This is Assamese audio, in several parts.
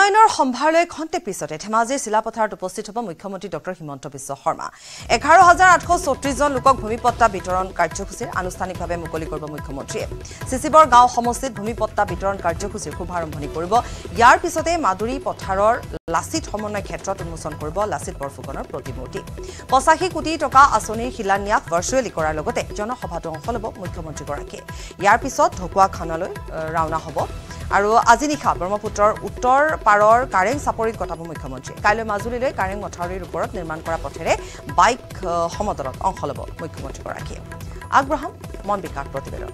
উন্নয়নৰ সম্ভাৰলৈ খন্তেক পিছতে ধেমাজিৰ চিলাপথাৰত উপস্থিত হ'ব মুখ্যমন্ত্ৰী ডক্টৰ হিমন্ত বিশ্ব শৰ্মা। এঘাৰ হাজাৰ আঠশ চৌত্ৰিশজন লোকক ভূমিপট্টা বিতৰণ কাৰ্যসূচীৰ আনুষ্ঠানিকভাৱে মুকলি কৰিব মুখ্যমন্ত্ৰীয়ে। চিচিবৰ গাঁও সমষ্টিত ভূমিপট্টা বিতৰণ কাৰ্যসূচীৰ শুভাৰম্ভণি কৰিব। ইয়াৰ পিছতে মাদুৰী পথাৰৰ লাচিত সমন্বয় ক্ষেত্ৰত উন্মোচন কৰিব লাচিত বৰফুকনৰ প্ৰতিমূৰ্তি। পঁচাশী কোটি টকা আঁচনিৰ শিলান্যাস ভাৰ্চুৱেলি কৰাৰ লগতে জনসভাতো অংশ ল'ব মুখ্যমন্ত্ৰীগৰাকীয়ে ইয়াৰ পিছত ঢকুৱাখানালৈ ৰাওনা হ'ব। আৰু আজি নিশা ব্ৰহ্মপুত্ৰৰ উত্তৰ পাৰৰ কাৰেং চাপৰিত কটাব মুখ্যমন্ত্ৰী। কাইলৈ মাজুলীলৈ কাৰেং মথাউৰিৰ ওপৰত নিৰ্মাণ কৰা পথেৰে বাইক সমদলত অংশ ল'ব মুখ্যমন্ত্ৰীগৰাকীয়ে আগবঢ়াম মন বিকাশ প্ৰতিবেদন।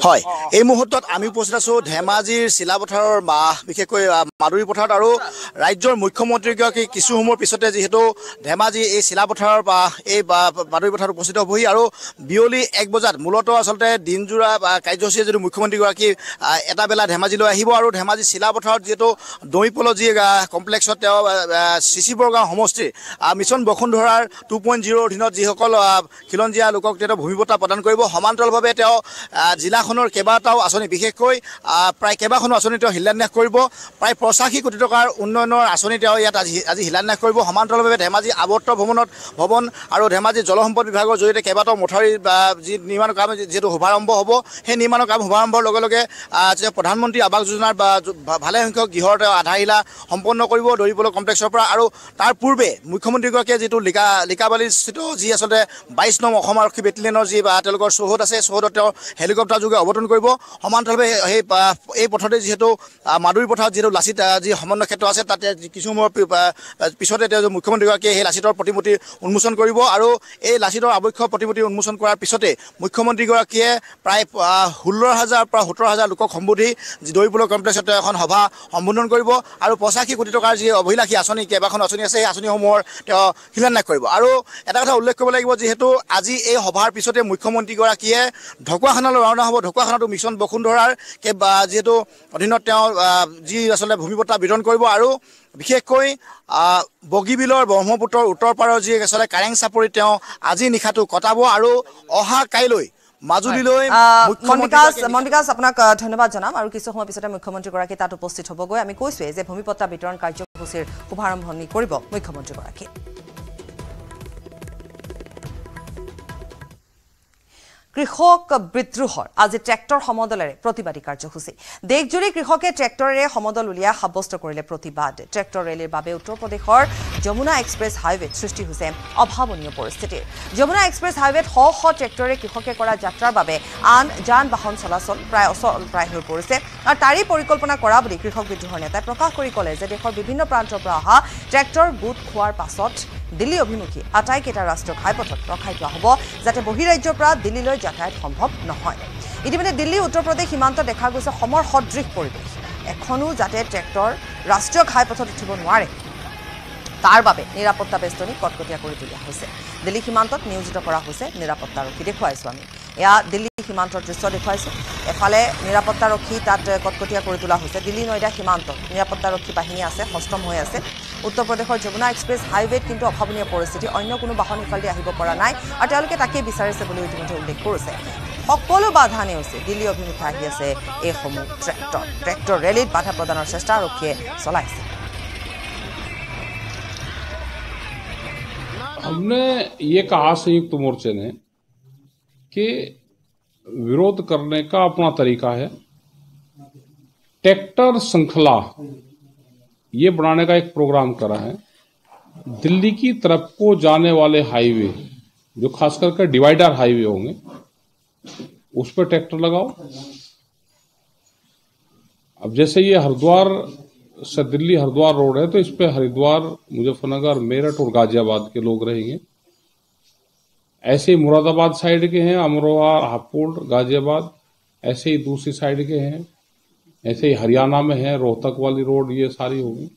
হয় এই মুহূৰ্তত আমি উপস্থিত আছো ধেমাজিৰ চিলাপথাৰৰ মা- বিশেষকৈ মাদুৰী পথাৰত আৰু ৰাজ্যৰ মুখ্যমন্ত্ৰীগৰাকী কিছু সময়ৰ পিছতে যিহেতু ধেমাজি এই চিলাপথাৰৰ বা এই মাদুৰী পথাৰত উপস্থিত হ'বহি আৰু বিয়লি এক বজাত মূলতঃ আচলতে দিনজোৰা বা কাৰ্যসূচীৰে যিটো মুখ্যমন্ত্ৰীগৰাকী এটা বেলা ধেমাজিলৈ আহিব আৰু ধেমাজি চিলাপথাৰত যিহেতু দৈপল যি কমপ্লেক্সত তেওঁ চিচি বৰগাঁও সমষ্টিৰ মিছন বসুন্ধৰাৰ টু পইণ্ট জিৰ'ৰ অধীনত যিসকল খিলঞ্জীয়া লোকক তেওঁ ভূমিপট্টা প্ৰদান কৰিব সমান্তৰালভাৱে তেওঁ আহ, জিলাখনৰ কেইবাটাও আঁচনি বিশেষকৈ প্ৰায় কেইবাখনো আঁচনি তেওঁ শিলান্যাস কৰিব। প্ৰায় পঁচাশী কোটি টকাৰ উন্নয়নৰ আঁচনি তেওঁ ইয়াত আজি আজি শিলান্যাস কৰিব। সমান্তৰালভাৱে ধেমাজি আৱৰ্ত ভৱনত ভৱন আৰু ধেমাজি জলসম্পদ বিভাগৰ জৰিয়তে কেইবাটাও মথাউৰি বা যি নিৰ্মাণৰ কাম যিহেতু শুভাৰম্ভ হ'ব সেই নিৰ্মাণৰ কাম শুভাৰম্ভৰ লগে লগে প্ৰধানমন্ত্ৰী আৱাস যোজনাৰ বা ভালেসংখ্যক গৃহৰ তেওঁ আধাৰশিলা সম্পন্ন কৰিব দৰিপল কমপ্লেক্সৰ পৰা আৰু তাৰ পূৰ্বে মুখ্যমন্ত্ৰীগৰাকীয়ে যিটো লিকা লিকাবালিস্থিত যি আচলতে বাইছ নং অসম আৰক্ষী বেটেলিয়নৰ যি বা তেওঁলোকৰ চৌহদ আছে চৌহদত তেওঁ হেলিকপ্টাৰ যোগে অৱতৰণ কৰিব। সমান্তৰালভাৱে সেই এই পথতে যিহেতু মাদুৰী পথাৰত যিহেতু লাচিত যি সমন্বয় ক্ষেত্ৰ আছে তাতে কিছু সময়ৰ পিছতে তেওঁ মুখ্যমন্ত্ৰীগৰাকীয়ে সেই লাচিতৰ প্ৰতিমূৰ্তি উন্মোচন কৰিব আৰু এই লাচিতৰ আৱক্ষ প্ৰতিমূৰ্তি উন্মোচন কৰাৰ পিছতে মুখ্যমন্ত্ৰীগৰাকীয়ে প্ৰায় ষোল্ল হাজাৰ পৰা সোতৰ হাজাৰ লোকক সম্বোধি দৈপুলৰ কমপ্লেক্সত এখন সভা সম্বোধন কৰিব আৰু পঁচাশী কোটি টকাৰ যি অভিলাষী আঁচনি কেইবাখন আঁচনি আছে সেই আঁচনিসমূহৰ তেওঁ শিলান্যাস কৰিব। আৰু এটা কথা উল্লেখ কৰিব লাগিব যিহেতু আজি এই সভাৰ পিছতে মুখ্যমন্ত্ৰীগৰাকীয়ে ঢকুৱাখানালৈ ৰাওনা হ'ব ঢকুৱাখানাতো মিছন বসুন্ধৰাৰ কে- যিহেতু অধীনত তেওঁ যি আচলতে ভূমিপট্টা বিতৰণ কৰিব আৰু বিশেষকৈ বগীবিলৰ ব্ৰহ্মপুত্ৰৰ উত্তৰ পাৰৰ যি আচলতে কাৰেং চাপৰিত তেওঁ আজি নিশাটো কটাব আৰু অহা কাইলৈ মাজুলীলৈ আহ, মন বিকাশ মুখ্যমন্ত্ৰী মন বিকাশ আপোনাক আহ, ধন্যবাদ জনাম আৰু কিছু সময় পিছতে মুখ্যমন্ত্ৰীগৰাকী তাত উপস্থিত হ'বগৈ। আমি কৈছোৱেই যে ভূমিপট্টা বিতৰণ কাৰ্যসূচীৰ শুভাৰম্ভণি কৰিব মুখ্যমন্ত্ৰীগৰাকীয়ে কৃষক বিদ্ৰোহৰ আজি ট্ৰেক্টৰ সমদলেৰে প্ৰতিবাদী কাৰ্যসূচী। দেশজুৰি কৃষকে ট্ৰেক্টৰেৰে সমদল উলিয়াই সাব্যস্ত কৰিলে প্ৰতিবাদ। ট্ৰেক্টৰ ৰেলীৰ বাবে উত্তৰ প্ৰদেশৰ যমুনা এক্সপ্ৰেছ হাইৱেত সৃষ্টি হৈছে অভাৱনীয় পৰিস্থিতিৰ যমুনা এক্সপ্ৰেছ হাইৱেত শ শ ট্ৰেক্টৰে কৃষকে কৰা যাত্ৰাৰ বাবে আন যান বাহন চলাচল প্ৰায় অচল প্ৰায় হৈ পৰিছে। আৰু তাৰেই পৰিকল্পনা কৰা বুলি কৃষক বিদ্ৰোহৰ নেতাই প্ৰকাশ কৰি ক'লে যে দেশৰ বিভিন্ন প্ৰান্তৰ পৰা অহা ট্ৰেক্টৰ গোট খোৱাৰ পাছত দিল্লী অভিমুখী আটাইকেইটা ৰাষ্ট্ৰীয় ঘাইপথত ৰখাই থোৱা হ'ব যাতে বহিৰাজ্যৰ পৰা দিল্লীলৈ যাতায়াত সম্ভৱ নহয়। ইতিমধ্যে দিল্লী উত্তৰ প্ৰদেশ সীমান্তত দেখা গৈছে সমৰ সদৃশ পৰিৱেশ। এখনো যাতে ট্ৰেক্টৰ ৰাষ্ট্ৰীয় ঘাইপথত উঠিব নোৱাৰে। তাৰ বাবে নিৰাপত্তা বেষ্টনী কটকটীয়া কৰি তোলা হৈছে। দিল্লী সীমান্তত নিয়োজিত কৰা হৈছে নিৰাপত্তাৰক্ষী দেখুৱাইছোঁ আমি। এয়া দিল্লী সীমান্তৰ দৃশ্য দেখুৱাইছোঁ। এফালে নিৰাপত্তাৰক্ষী তাত কটকটীয়া কৰি তোলা হৈছে। দিল্লী নয়দা সীমান্তত নিৰাপত্তাৰক্ষী বাহিনী আছে সষ্টম হৈ আছে। উত্তৰ প্ৰদেশৰ যমুনা এক্সপ্ৰেছ হাইৱেত কিন্তু অভাৱনীয় পৰিস্থিতি। অন্য কোনো বাহন ইফালেদি আহিব পৰা নাই আৰু তেওঁলোকে তাকেই বিচাৰিছে বুলি ইতিমধ্যে উল্লেখ কৰিছে। সকলো বাধা নেওচি দিল্লী অভিমুখে আহি আছে এইসমূহ ট্ৰেক্টৰ। ট্ৰেক্টৰ ৰেলীত বাধা প্ৰদানৰ চেষ্টা আৰক্ষীয়ে চলাইছে। हमने ये कहा संयुक्त मोर्चे ने कि विरोध करने का अपना तरीका है। ट्रैक्टर श्रृंखला ये बनाने का एक प्रोग्राम करा है। दिल्ली की तरफ़ को जाने वाले हाईवे, जो खास करके डिवाइडर हाईवे होंगे, उस पर ट्रैक्टर लगाओ। अब जैसे ये हरिद्वार से दिल्ली हरिद्वार रोड है तो इस पे हरिद्वार, मुजफ्फरनगर, मेरठ और गाजियाबाद के लोग रहेंगे। ऐसे ही मुरादाबाद साइड के हैं अमरोहा हापुड़, गाजियाबाद, ऐसे ही दूसरी साइड के हैं, ऐसे ही हरियाणा में है, रोहतक वाली रोड, ये सारी होगी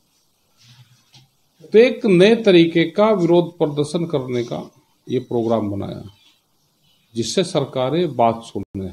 तो एक नए तरीके का विरोध प्रदर्शन करने का ये प्रोग्राम बनाया, जिससे सरकारें बात सुने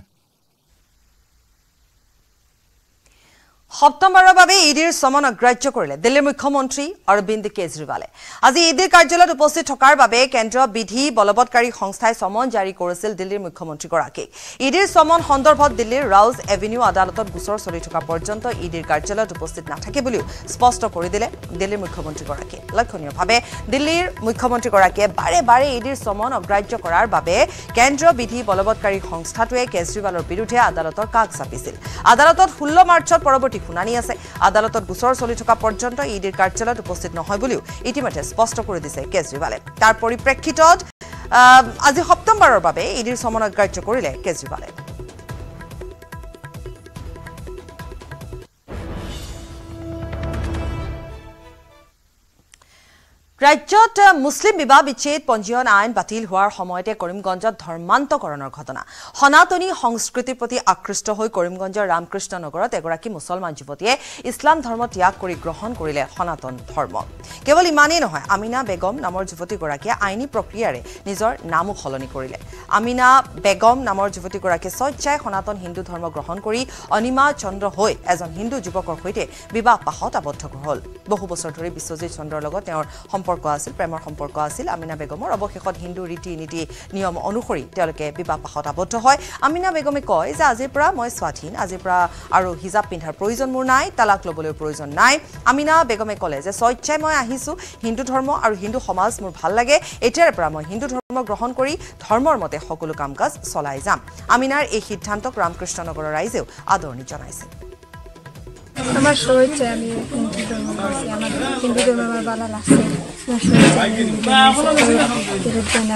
সপ্তমবাৰৰ বাবে ইডিৰ চমন অগ্ৰাহ্য কৰিলে। দিল্লীৰ মুখ্যমন্ত্ৰী অৰবিন্দ কেজৰিৱালে। আজি ইডিৰ কাৰ্যালয়ত উপস্থিত থকাৰ বাবে কেন্দ্ৰীয় বিধি বলবৎকাৰী সংস্থাই চমন জাৰি কৰিছিল দিল্লীৰ মুখ্যমন্ত্ৰীগৰাকীক। ইডিৰ চমন সন্দৰ্ভত দিল্লীৰ ৰাউজ এভিনিউ আদালতত গোচৰ চলি থকা পৰ্যন্ত ইডিৰ কাৰ্যালয়ত উপস্থিত নাথাকে বুলিও স্পষ্ট কৰি দিলে দিল্লীৰ মুখ্যমন্ত্ৰীগৰাকীয়ে। লক্ষণীয়ভাৱে দিল্লীৰ মুখ্যমন্ত্ৰীগৰাকীয়ে বাৰে বাৰে ইডিৰ চমন অগ্ৰাহ্য কৰাৰ বাবে কেন্দ্ৰীয় বিধি বলবৎকাৰী সংস্থাটোৱে কেজৰিৱালৰ বিৰুদ্ধে আদালতৰ কাষ চাপিছিল। আদালতত ষোল্ল মাৰ্চত পৰৱৰ্তী শুনানি আছে। আদালতত গোচৰ চলি থকা পৰ্যন্ত ইডিৰ কাৰ্যালয়ত উপস্থিত নহয় বুলিও ইতিমধ্যে স্পষ্ট কৰি দিছে কেজৰিৱালে। তাৰ পৰিপ্ৰেক্ষিতত আজি সপ্তমবাৰৰ বাবে ইডিৰ চমন অগ্ৰাহ্য কৰিলে কেজৰিৱালে। ৰাজ্যত মুছলিম বিবাহ বিচ্ছেদ পঞ্জীয়ন আইন বাতিল হোৱাৰ সময়তে কৰিমগঞ্জত ধৰ্মান্তকৰণৰ ঘটনা। সনাতনী সংস্কৃতিৰ প্ৰতি আকৃষ্ট হৈ কৰিমগঞ্জৰ ৰামকৃষ্ণ নগৰত এগৰাকী মুছলমান যুৱতীয়ে ইছলাম ধৰ্ম ত্যাগ কৰি গ্ৰহণ কৰিলে সনাতন ধৰ্ম। কেৱল ইমানেই নহয় আমিনা বেগম নামৰ যুৱতীগৰাকীয়ে আইনী প্ৰক্ৰিয়াৰে নিজৰ নামো সলনি কৰিলে। আমিনা বেগম নামৰ যুৱতীগৰাকীয়ে স্বচ্ছাই সনাতন হিন্দু ধৰ্ম গ্ৰহণ কৰি অনিমা চন্দ্ৰ হৈ এজন হিন্দু যুৱকৰ সৈতে বিবাহ পাশত আবদ্ধ হ'ল। বহু বছৰ ধৰি বিশ্বজিৎ চন্দ্ৰৰ লগত তেওঁৰ সম্পৰ্ক আছিল প্ৰেমৰ সম্পৰ্ক আছিল। আমিনা বেগমৰ অৱশেষত হিন্দু ৰীতি নীতি নিয়ম অনুসৰি তেওঁলোকে বিবাহ পাশত আবদ্ধ হয়। আমিনা বেগমে কয় যে আজিৰ পৰা মই স্বাধীন আজিৰ পৰা আৰু হিজাব পিন্ধাৰ প্ৰয়োজন মোৰ নাই তালাক ল'বলৈ প্ৰয়োজন নাই। আমিনা বেগমে ক'লে যে স্বচ্ছাই মই আহিছোঁ হিন্দু ধৰ্ম আৰু হিন্দু সমাজ মোৰ ভাল লাগে এতিয়াৰে পৰা মই হিন্দু ধৰ্ম গ্ৰহণ কৰি ধৰ্মৰ মতে সকলো কাম কাজ চলাই যাম। আমিনাৰ এই সিদ্ধান্তক ৰামকৃষ্ণ নগৰৰ ৰাইজেও আদৰণি জনাইছে। আমার শো আমি হিন্দু ধর্ম আছি আমার হিন্দু ধর্ম আমার বাবা লাগছে।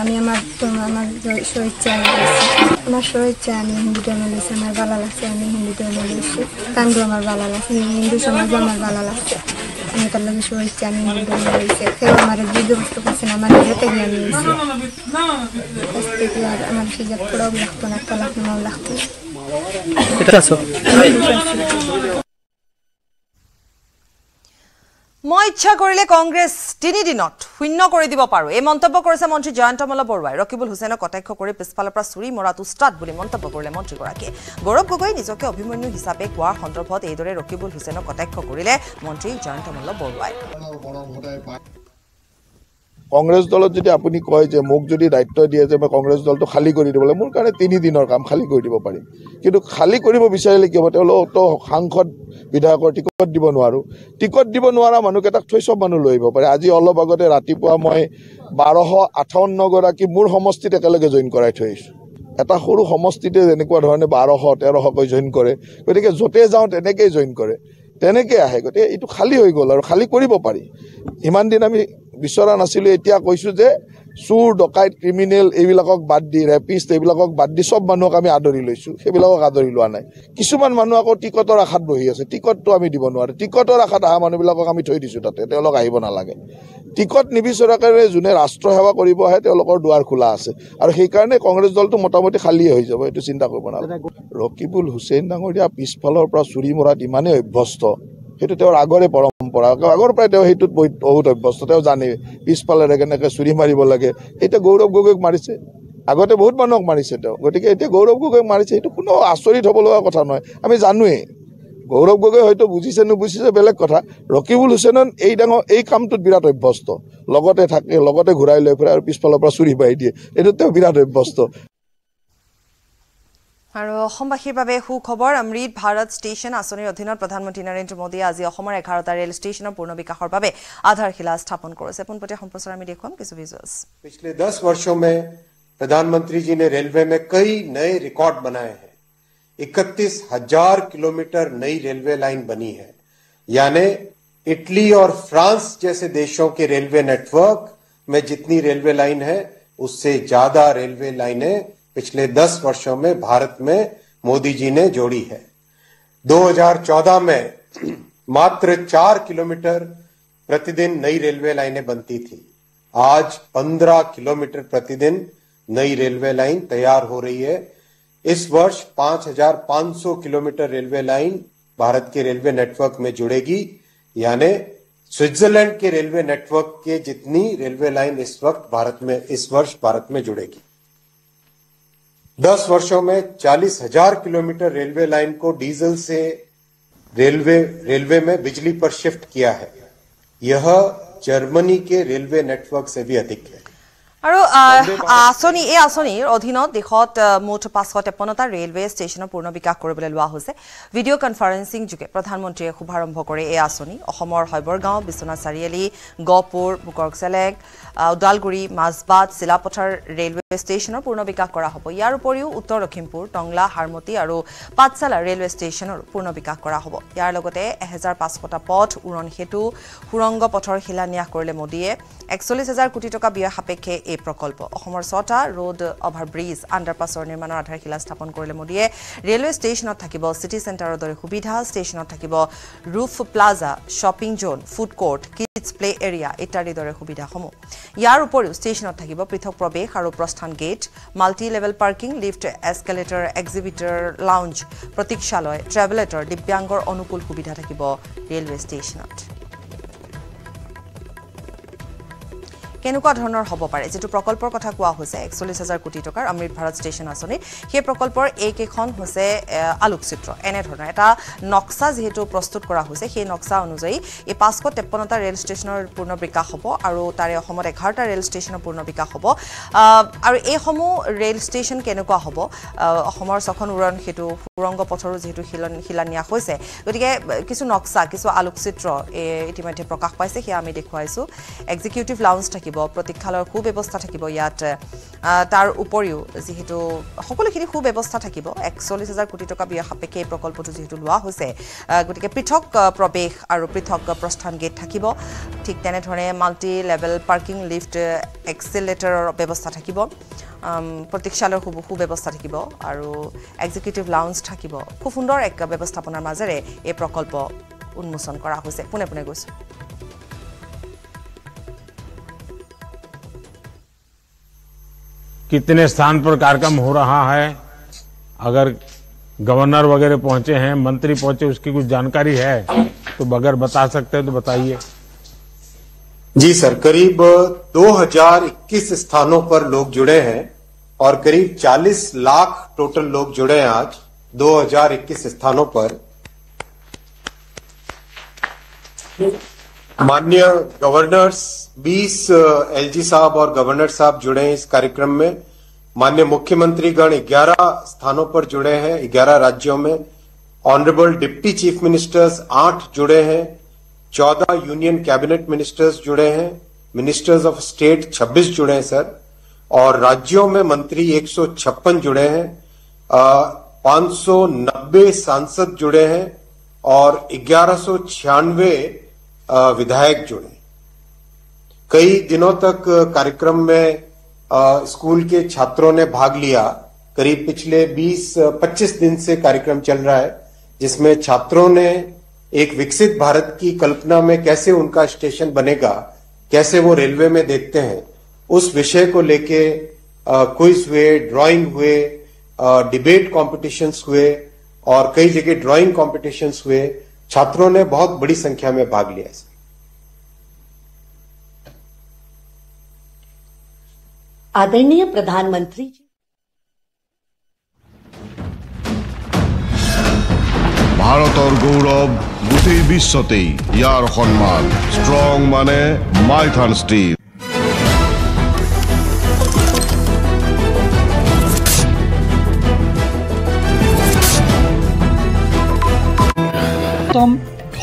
আমি আমার আমার শো হচ্ছে আমি আমার শো হচ্ছে আমি হিন্দু ধর্ম নিয়েছি আমার বালা লাগছে আমি হিন্দু ধর্ম নিয়েছি তাঙ্গু আমার বালা লাগছে হিন্দু সমাজ আমার বালা লাগছে। আমি তার লাগে শো হচ্ছে আমি হিন্দু ধর্ম নিয়েছি কেউ আমার বিধ্বস্ত বস্তু না আমার নিজে থেকে আমি নিয়েছি আর আমার সেজা পড়াও লাগতো না তলাক লাগতো এটা আছো? মই ইচ্ছা কৰিলে কংগ্ৰেছ তিনিদিনত শূন্য কৰি দিব পাৰোঁ। এই মন্তব্য কৰিছে মন্ত্ৰী জয়ন্ত মল্ল বৰুৱাই। ৰকিবুল হুছেইনক কটাক্ষ কৰি পিছফালৰ পৰা চুৰি মৰাত উস্তাদ বুলি মন্তব্য কৰিলে মন্ত্ৰীগৰাকীয়ে। গৌৰৱ গগৈ নিজকে অভিমন্যু হিচাপে কোৱাৰ সন্দৰ্ভত এইদৰে ৰকিবুল হুছেইনক কটাক্ষ কৰিলে মন্ত্ৰী জয়ন্ত মল্ল বৰুৱাই। কংগ্ৰেছ দলত যদি আপুনি কয় যে মোক যদি দায়িত্ব দিয়ে যে মই কংগ্ৰেছ দলটো খালী কৰি দিব লাগে মোৰ কাৰণে তিনিদিনৰ কাম খালী কৰি দিব পাৰিম। কিন্তু খালী কৰিব বিচাৰিলে কি হ'ব? তেওঁলোকতো সাংসদ বিধায়কৰ টিকট দিব নোৱাৰোঁ। টিকট দিব নোৱাৰা মানুহকেইটাক থৈ চব মানুহ লৈ আহিব পাৰে। আজি অলপ আগতে ৰাতিপুৱা মই বাৰশ আঠাৱন্নগৰাকী মোৰ সমষ্টিত একেলগে জইন কৰাই থৈ আহিছোঁ। এটা সৰু সমষ্টিতে যেনেকুৱা ধৰণে বাৰশ তেৰশকৈ জইন কৰে গতিকে য'তে যাওঁ তেনেকেই জইন কৰে তেনেকৈ আহে। গতিকে এইটো খালী হৈ গ'ল আৰু খালী কৰিব পাৰি। ইমান দিন আমি বিচৰা নাছিলোঁ এতিয়া কৈছোঁ যে চোৰ ডকাইত ক্ৰিমিনেল এইবিলাকক বাদ দি ৰেপিষ্ট এইবিলাকক বাদ দি চব মানুহক আমি আদৰি লৈছোঁ। সেইবিলাকক আদৰি লোৱা নাই। কিছুমান মানুহ আকৌ টিকটৰ আশাত বহি আছে। টিকটটো আমি দিব নোৱাৰোঁ। টিকটৰ আশাত অহা মানুহবিলাকক আমি থৈ দিছোঁ তাতে। তেওঁলোক আহিব নালাগে। টিকট নিবিচৰাকৈ যোনে ৰাষ্ট্ৰ সেৱা কৰিব আহে তেওঁলোকৰ দুৱাৰ খোলা আছে। আৰু সেইকাৰণে কংগ্ৰেছ দলটো মোটামুটি খালীয়ে হৈ যাব এইটো চিন্তা কৰিব নালাগে। ৰকিবুল হুছেইন ডাঙৰীয়া পিছফালৰ পৰা চুৰি মৰাত ইমানেই অভ্যস্ত। সেইটো তেওঁৰ আগৰে পৰম্পৰা। আগৰ পৰাই তেওঁ সেইটোত বহুত অভ্যস্ত তেওঁ জানে পিছফালেৰে কেনেকৈ চুৰি মাৰিব লাগে। এতিয়া গৌৰৱ গগৈক মাৰিছে। আগতে বহুত মানুহক মাৰিছে তেওঁ। গতিকে এতিয়া গৌৰৱ গগৈক মাৰিছে সেইটো কোনো আচৰিত হ'ব লগা কথা নহয়। আমি জানোৱেই। গৌৰৱ গগৈ হয়তো বুজিছে নুবুজিছে বেলেগ কথা। ৰকিবুল হুছেইন এই ডাঙৰ এই কামটোত বিৰাট অভ্যস্ত। লগতে থাকে লগতে ঘূৰাই লৈ ফুৰে আৰু পিছফালৰ পৰা চুৰি মাৰি দিয়ে। এইটোত তেওঁ বিৰাট অভ্যস্ত। আৰু অসমবাসীৰ বাবে সুখবৰ অমৃত ভাৰত ষ্টেচন আঁচনিৰ অধীনত প্ৰধানমন্ত্ৰী নৰেন্দ্ৰ মোদীয়ে আজি অসমৰ এঘাৰটা ৰেল ষ্টেচনৰ পূৰ্ণ বিকাশৰ বাবে আধাৰশিলা স্থাপন কৰিছে পোনপটীয়া সম্প্ৰচাৰ আমি দেখুৱাম কিছু ভিজুৱেলছ पिछले दस वर्षों में प्रधानमंत्री जी ने रेलवे में कई नए रिकॉर्ड बनाए हैं इकतीस हजार किलोमीटर नई रेलवे लाइन बनी है यानी इटली और फ्रांस जैसे देशों के रेलवे नेटवर्क में जितनी रेलवे लाइन है उससे ज्यादा रेलवे लाइनें पिछले दस वर्षों में भारत में मोदी जी ने जोड़ी है। 2014 में मात्र चार किलोमीटर प्रतिदिन नई रेलवे लाइनें बनती थी। आज 15 किलोमीटर प्रतिदिन नई रेलवे लाइन तैयार हो रही है। इस वर्ष 5,500 किलोमीटर रेलवे लाइन भारत के रेलवे नेटवर्क में जुड़ेगी। यानी स्विट्जरलैंड के रेलवे नेटवर्क के जितनी रेलवे लाइन इस वक्त भारत में इस वर्ष भारत में जुड़ेगी। दस वर्षों में चालीस हज़ार किलोमीटर रेलवे लाइन को डीजल से रेलवे रेलवे में बिजली पर शिफ्ट किया है। यह जर्मनी के रेलवे नेटवर्क से भी अधिक है। আৰু আঁচনি এই আঁচনিৰ অধীনত দেশত মুঠ পাঁচশ তেপন্নটা ৰেলৱে ষ্টেচনৰ পূৰ্ণ বিকাশ কৰিবলৈ লোৱা হৈছে। ভিডিঅ' কনফাৰেন্সিং যোগে প্ৰধানমন্ত্ৰীয়ে শুভাৰম্ভ কৰে এই আঁচনি। অসমৰ শৈবৰগাঁও বিশ্বনাথ চাৰিআলি গহপুৰ আহ, ওদালগুৰি মাজবাট চিলাপথাৰ ৰেলৱে ষ্টেচনৰ পূৰ্ণ বিকাশ কৰা হ'ব। ইয়াৰ উপৰিও উত্তৰ লখিমপুৰ টংলা হাৰমতি আৰু পাঠশালা ৰেলৱে ষ্টেচনৰ পূৰ্ণ বিকাশ কৰা হ'ব। ইয়াৰ লগতে এহেজাৰ পাঁচশটা পথ উৰণ সেতু সুৰংগ পথৰ শিলান্যাস কৰিলে মোদীয়ে একচল্লিছ হাজাৰ কোটি টকা ব্যয় সাপেক্ষে এই প্ৰকল্প। অসমৰ ছটা ৰোড অভাৰব্ৰিজ আণ্ডাৰপাছৰ নিৰ্মাণৰ আধাৰশিলা স্থাপন কৰিলে মোদীয়ে। ৰেলৱে ষ্টেচনত থাকিব চিটি চেণ্টাৰৰ দৰে সুবিধা ষ্টেচনত থাকিব। Roof plaza shopping zone food court kids play area ইত্যাদিৰ দৰে সুবিধাসমূহ। ইয়াৰ উপৰিও ষ্টেচনত থাকিব পৃথক প্ৰৱেশ আৰু প্ৰস্থান gate multi level parking lift escalator exhibitor lounge প্ৰতীক্ষালয় travelator দিব্যাংগৰ অনুকূল সুবিধা থাকিব ৰেলৱে ষ্টেচনত কেনেকুৱা ধৰণৰ হ'ব পাৰে? যিটো প্ৰকল্পৰ কথা কোৱা হৈছে একচল্লিছ হাজাৰ কোটি টকাৰ অমৃত ভাৰত ষ্টেচন আঁচনি সেই প্ৰকল্পৰ এইকেইখন হৈছে আলোকচিত্ৰ এনেধৰণৰ। এটা নক্সা যিহেতু প্ৰস্তুত কৰা হৈছে সেই নক্সা অনুযায়ী এই পাঁচশ তেপন্নটা ৰেল ষ্টেচনৰ পূৰ্ণ বিকাশ হ'ব আৰু তাৰে অসমত এঘাৰটা ৰেল ষ্টেচনৰ পূৰ্ণ বিকাশ হ'ব। আৰু এইসমূহ ৰেল ষ্টেচন কেনেকুৱা হ'ব? অসমৰ ছখন উৰণ সেতু সুৰংগ পথৰো যিহেতু শিলন- শিলান্যাস হৈছে। গতিকে কিছু নক্সা কিছু আলোকচিত্ৰ ইতিমধ্যে প্ৰকাশ পাইছে সেয়া আমি দেখুৱাইছোঁ। এক্সিকিউটিভ লাউঞ্জ থাকিব। প্ৰতীক্ষালয়ৰ সুব্যৱস্থা থাকিব ইয়াত। তাৰ উপৰিও যিহেতু সকলোখিনি সুব্যৱস্থা থাকিব একচল্লিছ হাজাৰ কোটি টকা ব্যয় সাপেক্ষে এই প্ৰকল্পটো যিহেতু লোৱা হৈছে গতিকে পৃথক প্ৰৱেশ আৰু পৃথক প্ৰস্থান গেট থাকিব। ঠিক তেনেধৰণে মাল্টি লেভেল পাৰ্কিং লিফ্ট এক্সিলেটৰৰ ব্যৱস্থা থাকিব। প্ৰতীক্ষালয়ৰ সু সুব্যৱস্থা থাকিব আৰু এক্সিকিউটিভ লাউঞ্জ থাকিব। খুব সুন্দৰ এক ব্যৱস্থাপনাৰ মাজেৰে এই প্ৰকল্প উন্মোচন কৰা হৈছে। পোনে পোনে গৈছোঁ। कितने स्थान पर कार्यक्रम हो रहा है? अगर गवर्नर वगैरह पहुँचे हैं, मंत्री पहुँचे, उसकी कुछ जानकारी है तो अगर बता सकते हैं तो बताइए। जी सर, करीब 2021 स्थानों पर लोग जुड़े हैं और करीब 40 लाख टोटल लोग जुड़े हैं आज 2021 स्थानों पर। माननीय गवर्नर्स 20 एलजी साहब और गवर्नर साहब जुड़े हैं इस कार्यक्रम में। माननीय मुख्यमंत्री गण 11 स्थानों पर जुड़े हैं 11 राज्यों में। ऑनरेबल डिप्टी चीफ मिनिस्टर्स 8 जुड़े हैं। 14 यूनियन कैबिनेट मिनिस्टर्स जुड़े हैं। मिनिस्टर्स ऑफ़ स्टेट 26 जुड़े हैं, सर। और राज्यों में मंत्री 156 जुड़े हैं। पाँच सांसद जुड़े हैं और ग्यारह विधायक जुड़े कई दिनों तक कार्यक्रम में स्कूल के छात्रों ने भाग लिया। करीब पिछले 20-25 दिन से कार्यक्रम चल रहा है, जिसमें छात्रों ने एक विकसित भारत की कल्पना में कैसे उनका स्टेशन बनेगा, कैसे वो रेलवे में देखते हैं, उस विषय को लेके क्विज हुए, ड्राइंग हुए डिबेट कॉम्पिटिशन्स हुए, और कई जगह ड्राइंग कॉम्पिटिशन्स हुए छात्रों ने बहुत बड़ी संख्या में भाग लिया इसमें आदरणीय प्रधानमंत्री जी ভাৰতৰ গৌৰৱ গোটেই বিশ্বতেই ইয়াৰ সন্মান ষ্ট্ৰং মানে মাইথান ষ্টীল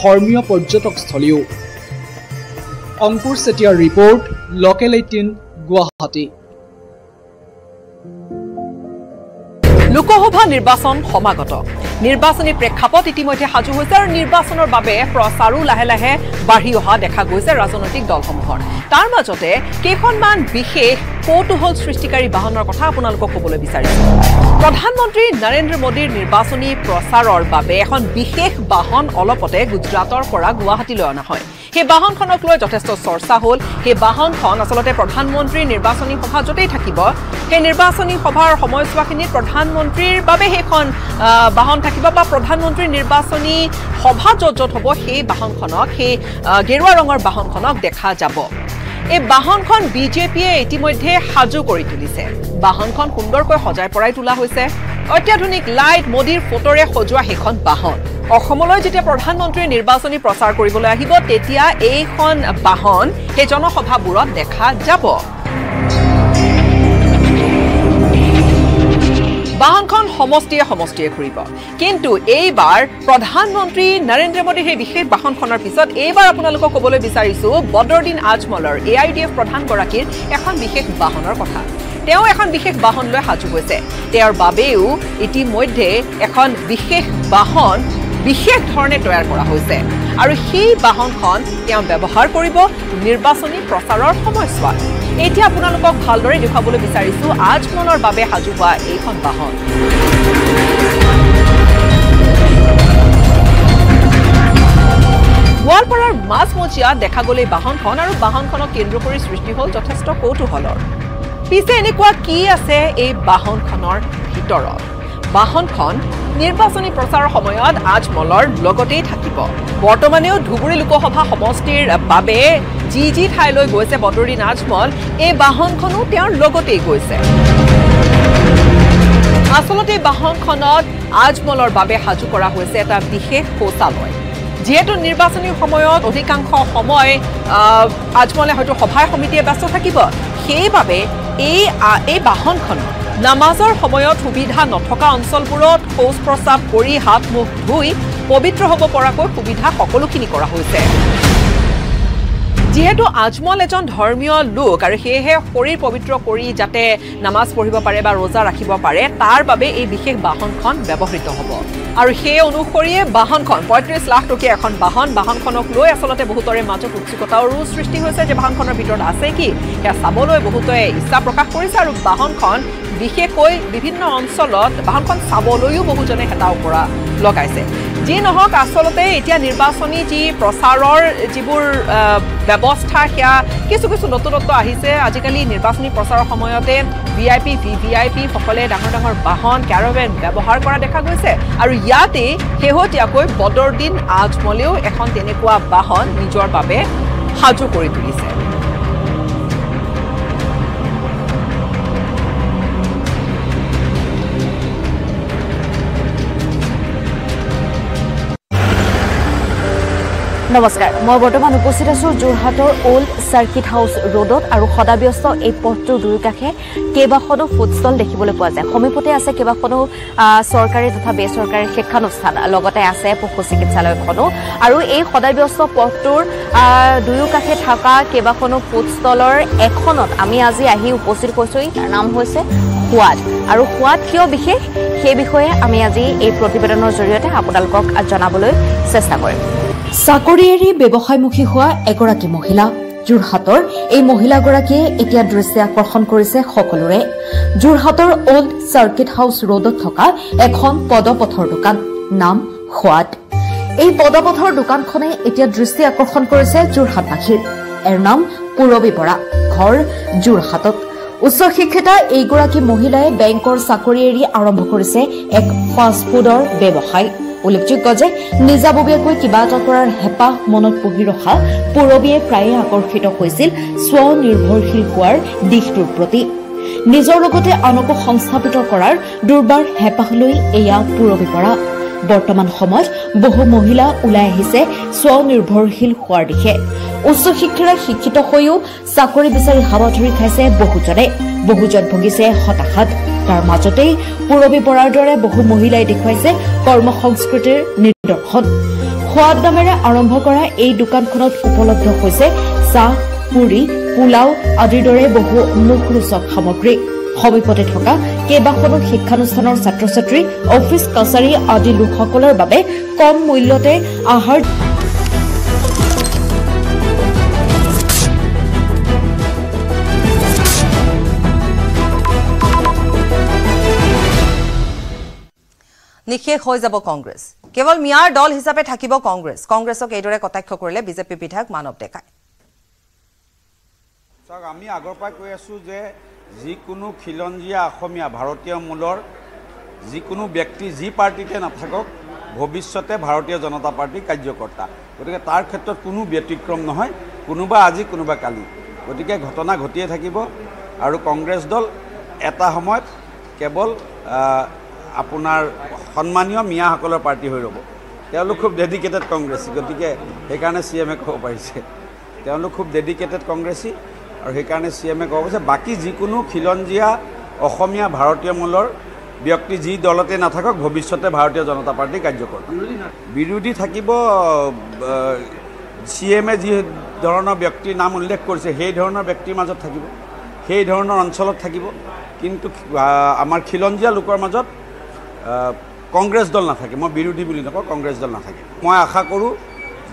ধৰ্মীয় পৰ্যটকস্থলীও। অংকুৰ চেতিয়াৰ report local eighteen Guwahati. Lok Sabha নিৰ্বাচন সমাগত। নিৰ্বাচনী প্ৰেক্ষাপট ইতিমধ্যে সাজু হৈছে আৰু নিৰ্বাচনৰ বাবে প্ৰচাৰো লাহে লাহে বাঢ়ি অহা দেখা গৈছে ৰাজনৈতিক দলসমূহৰ। তাৰ মাজতে কেইখনমান বিশেষ কৌতূহল সৃষ্টিকাৰী বাহনৰ কথা আপোনালোকক ক'বলৈ বিচাৰিছোঁ। প্ৰধানমন্ত্ৰী নৰেন্দ্ৰ মোদীৰ নিৰ্বাচনী প্ৰচাৰৰ বাবে এখন বিশেষ বাহন অলপতে গুজৰাটৰ পৰা গুৱাহাটীলৈ অনা হয়। সেই বাহনখনক লৈ যথেষ্ট চৰ্চা হ'ল। সেই বাহনখন আচলতে প্ৰধানমন্ত্ৰীৰ নিৰ্বাচনী সভা য'তেই থাকিব সেই নিৰ্বাচনী সভাৰ সময়ছোৱাখিনিত প্ৰধানমন্ত্ৰীৰ বাবে সেইখন বাহন থাকিব বা প্ৰধানমন্ত্ৰীৰ নিৰ্বাচনী সভা য'ত য'ত হ'ব সেই বাহনখনক সেই গেৰুৱা ৰঙৰ বাহনখনক দেখা যাব। এই বাহনখন বিজেপিয়ে ইতিমধ্যে সাজু কৰি তুলিছে। বাহনখন সুন্দৰকৈ সজাই পৰাই তোলা হৈছে। অত্যাধুনিক লাইট মোদীৰ ফটোৰে সজোৱা সেইখন বাহন। অসমলৈ যেতিয়া প্ৰধানমন্ত্ৰীয়ে নিৰ্বাচনী প্ৰচাৰ কৰিবলৈ আহিব তেতিয়া এইখন বাহন সেই জনসভাবোৰত দেখা যাব। বাহনখন সমষ্টিয়ে সমষ্টিয়ে ঘূৰিব। কিন্তু এইবাৰ প্ৰধানমন্ত্ৰী নৰেন্দ্ৰ মোদীৰ সেই বিশেষ বাহনখনৰ পিছত এইবাৰ আপোনালোকক ক'বলৈ বিচাৰিছো বদৰুদ্দিন আজমলৰ এ আই ডি এফ প্ৰধানগৰাকীৰ এখন বিশেষ বাহনৰ কথা। তেওঁ এখন বিশেষ বাহন লৈ সাজু হৈছে তেওঁৰ বাবেও ইতিমধ্যে এখন বিশেষ বাহন বিশেষ ধৰণে তৈয়াৰ কৰা হৈছে। আৰু সেই বাহনখন তেওঁ ব্যৱহাৰ কৰিব নিৰ্বাচনী প্ৰচাৰৰ সময়ছোৱাত। এতিয়া আপোনালোকক ভালদৰে দেখুৱাবলৈ বিচাৰিছো আজমলৰ বাবে সাজু হোৱা এইখন বাহন। গোৱালপাৰাৰ মাজমজিয়াত দেখা গ'ল এই বাহনখন আৰু বাহনখনক কেন্দ্ৰ কৰি সৃষ্টি হ'ল যথেষ্ট কৌতূহলৰ। পিছে এনেকুৱা কি আছে এই বাহনখনৰ ভিতৰত? বাহনখন নিৰ্বাচনী প্ৰচাৰৰ সময়ত আজমলৰ লগতেই থাকিব। বৰ্তমানেও ধুবুৰী লোকসভা সমষ্টিৰ বাবে যি যি ঠাইলৈ গৈছে বদৰুদ্দিন আজমল এই বাহনখনো তেওঁৰ লগতেই গৈছে। আচলতে বাহনখনত আজমলৰ বাবে সাজু কৰা হৈছে এটা বিশেষ শৌচালয়। যিহেতু নিৰ্বাচনী সময়ত অধিকাংশ সময় আজমলে হয়তো সভাই সমিতিয়ে ব্যস্ত থাকিব। সেইবাবে এই এই বাহনখনত নামাজৰ সময়ত সুবিধা নথকা অঞ্চলবোৰত শৌচ প্ৰস্ৰাৱ কৰি হাত মুখ ধুই পবিত্ৰ হ'ব পৰাকৈ সুবিধা সকলোখিনি কৰা হৈছে। যিহেতু আজমল এজন ধৰ্মীয় লোক আৰু সেয়েহে শৰীৰ পবিত্ৰ কৰি যাতে নামাজ পঢ়িব পাৰে বা ৰোজা ৰাখিব পাৰে তাৰ বাবে এই বিশেষ বাহনখন ব্যৱহৃত হ'ব। আৰু সেই অনুসৰিয়ে বাহনখন পঁয়ত্ৰিছ লাখ টকীয়া এখন বাহন বাহনখনক লৈ আচলতে বহুতৰে মাজত উৎসুকতাৰো সৃষ্টি হৈছে যে বাহনখনৰ ভিতৰত আছে কি? সেয়া চাবলৈ বহুতে ইচ্ছা প্ৰকাশ কৰিছে আৰু বাহনখন বিশেষকৈ বিভিন্ন অঞ্চলত বাহনখন চাবলৈও বহুজনে হেতা ওপৰা লগাইছে। যি নহওক আচলতে এতিয়া নিৰ্বাচনী যি প্ৰচাৰৰ যিবোৰ ব্যৱস্থা সেয়া কিছু কিছু নতুনত্ব আহিছে। আজিকালি নিৰ্বাচনী প্ৰচাৰৰ সময়তে V I P V V I পিসকলে ডাঙৰ ডাঙৰ বাহন কেৰভেন ব্যৱহাৰ কৰা দেখা গৈছে। আৰু ইয়াতেই শেহতীয়াকৈ বদৰুদ্দিন আজমলেও এখন তেনেকুৱা বাহন নিজৰ বাবে সাজু কৰি তুলিছে। নমস্কাৰ মই বৰ্তমান উপস্থিত আছো যোৰহাটৰ অল্ড চাৰ্কিট হাউচ ৰোডত আৰু সদাব্যস্ত এই পথটোৰ দুয়োকাষে কেইবাখনো ফুড ষ্টল দেখিবলৈ পোৱা যায়। সমীপতে আছে কেইবাখনো চৰকাৰী তথা বেচৰকাৰী শিক্ষানুষ্ঠান লগতে আছে পশু চিকিৎসালয়খনো। আৰু এই সদাব্যস্ত পথটোৰ দুয়োকাষে থকা কেইবাখনো ফুড ষ্টলৰ এখনত আমি আজি আহি উপস্থিত হৈছোহি। তাৰ নাম হৈছে সোৱাদ। আৰু সোৱাদ কিয় বিশেষ? সেই বিষয়ে আমি আজি এই প্ৰতিবেদনৰ জৰিয়তে আপোনালোকক জনাবলৈ চেষ্টা কৰিম। চাকৰি এৰি ব্যৱসায়মুখী হোৱা এগৰাকী মহিলা। যোৰহাটৰ এই মহিলাগৰাকীয়ে এতিয়া দৃষ্টি আকৰ্ষণ কৰিছে সকলোৰে। যোৰহাটৰ অল্ড চাৰ্কিট হাউচ ৰোডত থকা এখন পদপথৰ দোকান নাম সোৱাদ। এই পদপথৰ দোকানখনে এতিয়া দৃষ্টি আকৰ্ষণ কৰিছে যোৰহাটবাসীৰ। এৰ নাম পূৰবী বৰা ঘৰ যোৰহাটত। উচ্চ শিক্ষিতা এইগৰাকী মহিলাই বেংকৰ চাকৰি এৰি আৰম্ভ কৰিছে এক ফাষ্টফুডৰ ব্যৱসায়। উল্লেখযোগ্য যে নিজাববীয়াকৈ কিবা এটা কৰাৰ হেঁপাহ মনত পুহি ৰখা পূৰবীয়ে প্ৰায়ে আকৰ্ষিত হৈছিল স্বনিৰ্ভৰশীল হোৱাৰ দিশটোৰ প্ৰতি। নিজৰ লগতে আনকো সংস্থাপিত কৰাৰ দুৰ্বাৰ হেঁপাহ লৈ এয়া পূৰবী পৰা। বৰ্তমান সময়ত বহু মহিলা ওলাই আহিছে স্বনিৰ্ভৰশীল হোৱাৰ দিশে। উচ্চ শিক্ষাৰে শিক্ষিত হৈও চাকৰি বিচাৰি হাৱা ধৰি খাইছে বহুজনে। বহুজন ভুগিছে হতাশাত। তাৰ মাজতেই পূৰবী বৰাৰ দৰে বহু মহিলাই দেখুৱাইছে কৰ্মসংস্কৃতিৰ নিদৰ্শন। সোৱাদ নামেৰে আৰম্ভ কৰা এই দোকানখনত উপলব্ধ হৈছে চাহ পুৰি পোলাও আদিৰ দৰে বহু মুখৰোচক সামগ্ৰী। সমীপতে থকা কেইবাখনো শিক্ষানুষ্ঠানৰ ছাত্ৰ ছাত্ৰী অফিচ কাছাৰী আদি লোকসকলৰ বাবে কম মূল্যতে আহাৰ নিশেষ হৈ যাব কংগ্ৰেছ। কেৱল মিয়াৰ দল হিচাপে থাকিব কংগ্ৰেছ। কংগ্ৰেছক এইদৰে কটাক্ষ কৰিলে বিজেপি বিধায়ক মানৱ ডেকাই। চাওক আমি আগৰ পৰাই কৈ আছোঁ যে যিকোনো খিলঞ্জীয়া অসমীয়া ভাৰতীয় মূলৰ যিকোনো ব্যক্তি যি পাৰ্টীতে নাথাকক ভৱিষ্যতে ভাৰতীয় জনতা পাৰ্টীৰ কাৰ্যকৰ্তা। গতিকে তাৰ ক্ষেত্ৰত কোনো ব্যতিক্ৰম নহয় কোনোবা আজি কোনোবা কালি। গতিকে ঘটনা ঘটিয়ে থাকিব আৰু কংগ্ৰেছ দল এটা সময়ত কেৱল আপোনাৰ সন্মানীয় মিয়াসকলৰ পাৰ্টি হৈ ৰ'ব। তেওঁলোক খুব ডেডিকেটেড কংগ্ৰেছী গতিকে সেইকাৰণে চি এমে ক'ব পাৰিছে। তেওঁলোক খুব ডেডিকেটেড কংগ্ৰেছী। আৰু সেইকাৰণে চি এমে ক'ব পাৰিছে বাকী যিকোনো খিলঞ্জীয়া অসমীয়া ভাৰতীয় মূলৰ ব্যক্তি যি দলতে নাথাকক ভৱিষ্যতে ভাৰতীয় জনতা পাৰ্টীৰ কাৰ্যকৰ্তা বিৰোধী থাকিব চি এমে যি ধৰণৰ ব্যক্তিৰ নাম উল্লেখ কৰিছে সেই ধৰণৰ ব্যক্তিৰ মাজত থাকিব সেই ধৰণৰ অঞ্চলত থাকিব। কিন্তু আমাৰ খিলঞ্জীয়া লোকৰ মাজত কংগ্ৰেছ দল নাথাকে। মই বিৰোধী বুলি নকওঁ কংগ্ৰেছ দল নাথাকে। মই আশা কৰোঁ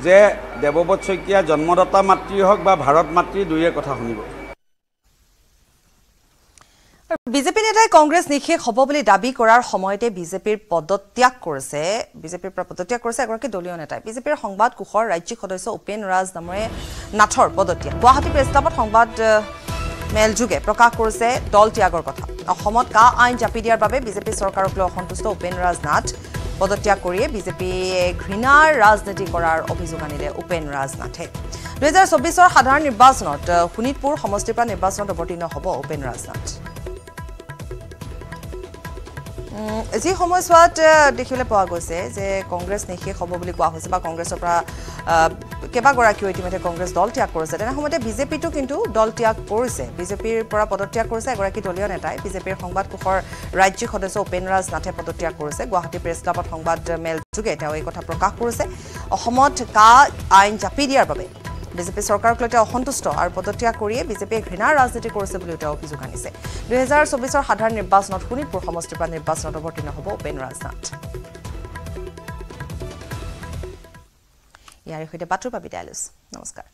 যে দেৱব্ৰত শইকীয়া জন্মদাতা মাতৃ হওক বা ভাৰত মাতৃ দুয়োৰে কথা শুনিব। বিজেপি নেতাই কংগ্ৰেছ নিষেধ হ'ব বুলি দাবী কৰাৰ সময়তে বিজেপিৰ পদত্যাগ কৰিছে। বিজেপিৰ পৰা পদত্যাগ কৰিছে এগৰাকী দলীয় নেতাই। বিজেপিৰ সংবাদ কোষৰ ৰাজ্যিক সদস্য উপেন ৰাজ নামেৰে নাথৰ পদত্যাগ। গুৱাহাটী প্ৰেছ ক্লাবত সংবাদ মেলযোগে প্ৰকাশ কৰিছে দল ত্যাগৰ কথা। অসমত কা আইন জাপি দিয়াৰ বাবে বিজেপি চৰকাৰক লৈ অসন্তুষ্ট উপেন ৰাজ নাথ পদত্যাগ কৰিয়ে বিজেপিয়ে ঘৃণাৰ ৰাজনীতি কৰাৰ অভিযোগ আনিলে উপেন ৰাজ নাথে দুহেজাৰ চৌবিছৰ সাধাৰণ নিৰ্বাচনত শোণিতপুৰ সমষ্টিৰ পৰা নিৰ্বাচনত অৱতীৰ্ণ হ'ব উপেন ৰাজ নাথ যি সময়ছোৱাত দেখিবলৈ পোৱা গৈছে যে কংগ্ৰেছ নিষেধ হ'ব বুলি কোৱা হৈছে বা কংগ্ৰেছৰ পৰা কেইবাগৰাকীও ইতিমধ্যে কংগ্ৰেছ দল ত্যাগ কৰিছে। তেনে সময়তে বিজেপিটো কিন্তু দল ত্যাগ কৰিছে। বিজেপিৰ পৰা পদত্যাগ কৰিছে এগৰাকী দলীয় নেতাই। বিজেপিৰ সংবাদ কোষৰ ৰাজ্যিক সদস্য উপেন ৰাজ নাথে পদত্যাগ কৰিছে। গুৱাহাটী প্ৰেছ ক্লাবত সংবাদ মেল যোগে তেওঁ এই কথা প্ৰকাশ কৰিছে। অসমত কা আইন জাপি দিয়াৰ বাবে বিজেপি চৰকাৰক লৈ তেওঁ অসন্তুষ্ট আৰু পদত্যাগ কৰিয়ে বিজেপিয়ে ঘৃণাৰ ৰাজনীতি কৰিছে বুলিও তেওঁ অভিযোগ আনিছে। দুহেজাৰ চৌবিছৰ সাধাৰণ নিৰ্বাচনত শোণিতপুৰ সমষ্টিৰ পৰা নিৰ্বাচনত অৱতীৰ্ণ হ'ব উপেন ৰাজনাথ। ইয়াৰে সৈতে বাতৰি পৰা বিদায় লৈছো নমস্কাৰ।